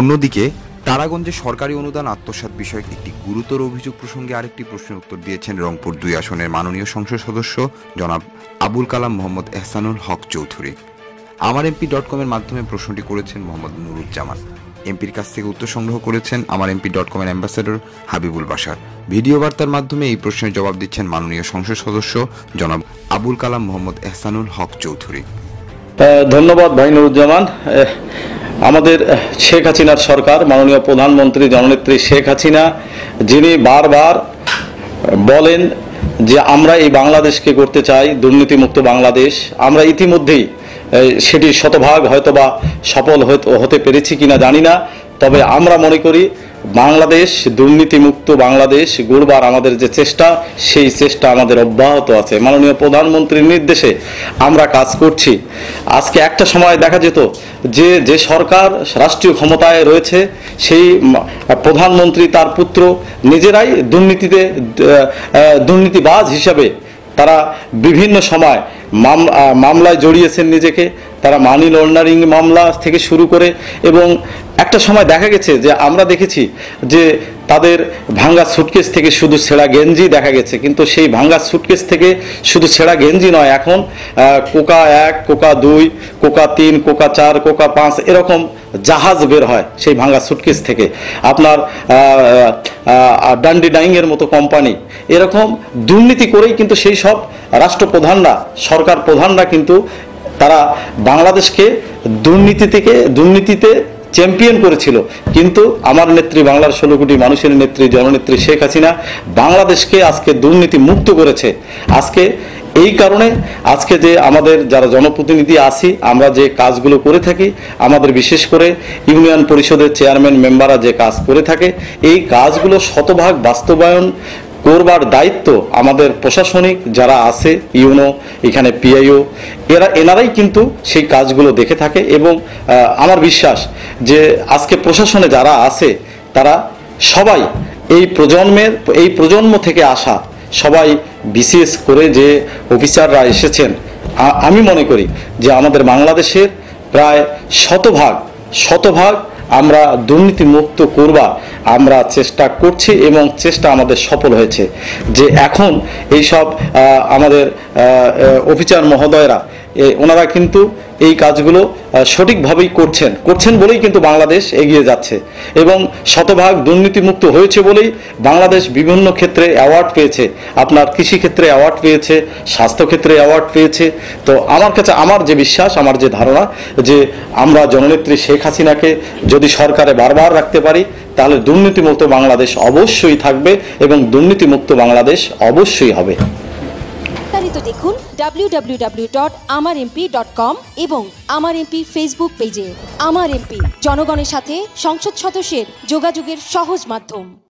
অন্যদিকে, তারাগঞ্জে সরকারি অনুদান আত্মসাৎ বিষয়ক একটি গুরুতর অভিযোগ প্রসঙ্গে আরেকটি প্রশ্নের উত্তর দিয়েছেন রংপুর দুই আসনের মাননীয় সংসদ সদস্য জনাব আবুল কালাম মোহাম্মদ এহসানুল হক চৌধুরী। আমার এমপি ডট কমের মাধ্যমে প্রশ্নটি করেছেন মোহাম্মদ নুরুজ্জামান। এমপির কাছ থেকে উত্তর সংগ্রহ করেছেন আমার এমপি ডট কমের অ্যাম্বাসেডর হাবিবুল বাসার ভিডিও বার্তার মাধ্যমে এই প্রশ্নের জবাব দিচ্ছেন মাননীয় সংসদ সদস্য জনাব আবুল কালাম মোহাম্মদ এহসানুল হক চৌধুরী। ধন্যবাদ ভাই নুরুজ্জামান। আমাদের শেখ হাসিনার সরকার, মাননীয় প্রধানমন্ত্রী জননেত্রী শেখ হাসিনা, যিনি বারবার বলেন যে আমরা এই বাংলাদেশকে করতে চাই, দুর্নীতিমুক্ত বাংলাদেশ। আমরা ইতিমধ্যেই সেটি শতভাগ হয়তোবা সফল হতে পেরেছি কিনা জানি না। তবে আমরা মনে করি বাংলাদেশ, দুর্নীতিমুক্ত বাংলাদেশ গড়বার আমাদের যে চেষ্টা, সেই চেষ্টা আমাদের অব্যাহত আছে। মাননীয় প্রধানমন্ত্রীর নির্দেশে আমরা কাজ করছি। আজকে একটা সময় দেখা যেত যে যে সরকার রাষ্ট্রীয় ক্ষমতায় রয়েছে, সেই প্রধানমন্ত্রী তার পুত্র নিজেরাই দুর্নীতিতে দুর্নীতিবাজ হিসাবে তারা বিভিন্ন সময় মাম- মামলায় জড়িয়েছেন নিজেকে, তারা মানি লন্ডারিং মামলা থেকে শুরু করে এবং একটা সময় দেখা গেছে যে আমরা দেখেছি যে তাদের ভাঙ্গা সুটকেস থেকে শুধু ছেঁড়া গেঞ্জি দেখা গেছে, কিন্তু সেই ভাঙ্গা সুটকেস থেকে শুধু ছেঁড়া গেঞ্জি নয়, এখন কোকা এক, কোকা দুই, কোকা তিন, কোকা চার, কোকা পাঁচ, এরকম জাহাজ বের হয় সেই ভাঙ্গা সুটকেস থেকে। আপনার ডান্ডি ডাইংয়ের মতো কোম্পানি এরকম দুর্নীতি করেই কিন্তু সেই সব রাষ্ট্রপ্রধানরা, সরকার প্রধানরা কিন্তু তারা বাংলাদেশকে দুর্নীতি থেকে, দুর্নীতিতে চ্যাম্পিয়ন করেছিল। কিন্তু আমার নেত্রী বাংলার ষোলো কোটি মানুষের নেত্রী, জননেত্রী শেখ হাসিনা বাংলাদেশকে আজকে দুর্নীতি মুক্ত করেছে। আজকে এই কারণে আজকে যে আমাদের যারা জনপ্রতিনিধি আছি, আমরা যে কাজগুলো করে থাকি, আমাদের বিশেষ করে ইউনিয়ন পরিষদের চেয়ারম্যান মেম্বাররা যে কাজ করে থাকে, এই কাজগুলো শতভাগ বাস্তবায়ন করবার দায়িত্ব আমাদের প্রশাসনিক যারা আছে, ইউনো, এখানে পিআইও, এরা, এনারাই কিন্তু সেই কাজগুলো দেখে থাকে এবং আমার বিশ্বাস যে আজকে প্রশাসনে যারা আছে, তারা সবাই এই প্রজন্মের, এই প্রজন্ম থেকে আসা সবাই বিশেষ করে যে অফিসাররা এসেছেন আমি মনে করি যে আমাদের বাংলাদেশের প্রায় শতভাগ শতভাগ আমরা দুর্নীতিমুক্ত করবার করবা আমরা চেষ্টা করছি এবং চেষ্টা আমাদের সফল হয়েছে। যে এখন এইসব আমাদের অফিসার মহোদয়রা ওনারা কিন্তু এই কাজগুলো সঠিকভাবেই করছেন। করছেন বলেই কিন্তু বাংলাদেশ এগিয়ে যাচ্ছে। এবং শতভাগ দুর্নীতিমুক্ত হয়েছে বলেই বাংলাদেশ বিভিন্ন ক্ষেত্রে অ্যাওয়ার্ড পেয়েছে। আপনার কৃষি ক্ষেত্রে অ্যাওয়ার্ড পেয়েছে, স্বাস্থ্য ক্ষেত্রে অ্যাওয়ার্ড পেয়েছে। তো আমার কাছে, আমার যে বিশ্বাস, আমার যে ধারণা যে আমরা জননেত্রী শেখ হাসিনাকে যদি সরকারে বারবার রাখতে পারি, তাহলে দুর্নীতিমুক্ত বাংলাদেশ অবশ্যই থাকবে এবং দুর্নীতিমুক্ত বাংলাদেশ অবশ্যই হবে। বিস্তারিত দেখুন www.amarmp.com এবং আমার এমপি ফেসবুক পেজে আমার এমপি জনগণের সাথে সংসদ সদস্যের যোগাযোগের সহজ মাধ্যম।